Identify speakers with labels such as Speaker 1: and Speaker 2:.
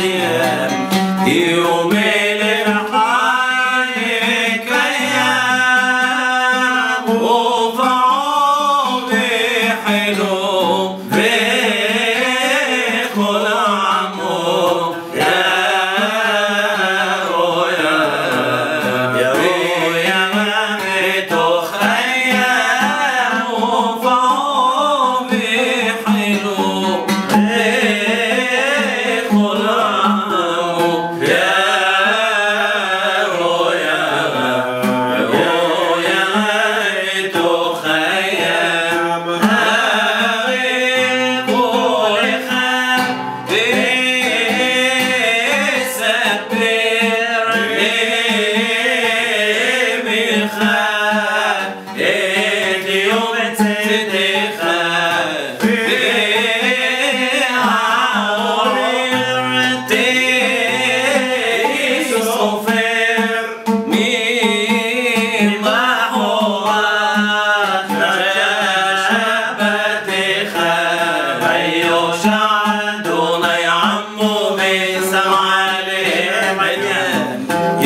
Speaker 1: niệm yêu